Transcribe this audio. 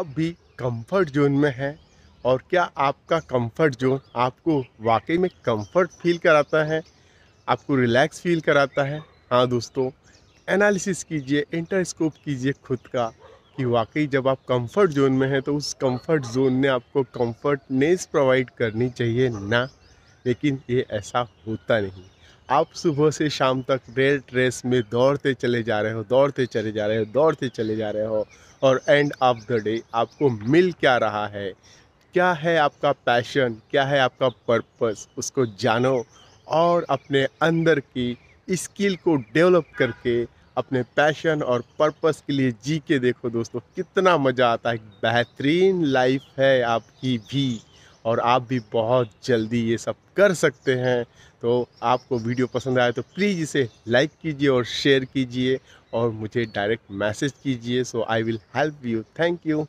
आप भी comfort zone में हैं और क्या आपका कंफर्ट जोन आपको वाकई में कंफर्ट फील कराता है? आपको रिलैक्स फील कराता है? हाँ दोस्तों एनालिसिस कीजिए इंटरस्कोप कीजिए खुद का कि वाकई जब आप कंफर्ट जोन में हैं तो उस कंफर्ट जोन ने आपको कंफर्टनेस प्रोवाइड करनी चाहिए ना? लेकिन ये ऐसा होता नहीं। आप सुबह से शाम तक रेड रेस में दौड़ते चले जा रहे हो, दौड़ते चले जा रहे हो, दौड़ते चले जा रहे हो और एंड ऑफ़ द डे आपको मिल क्या रहा है? क्या है आपका पैशन क्या है आपका पर्पस उसको जानो और अपने अंदर की स्किल को डेवलप करके अपने पैशन और पर्पस के लिए जी के देखो दोस्तों, कितना मज़ा आता है, बेहतरीन लाइफ है आपकी भी। और आप भी बहुत जल्दी ये सब कर सकते हैं। तो आपको वीडियो पसंद आए तो प्लीज़ इसे लाइक कीजिए और शेयर कीजिए और मुझे डायरेक्ट मैसेज कीजिए। So I will help you. Thank you.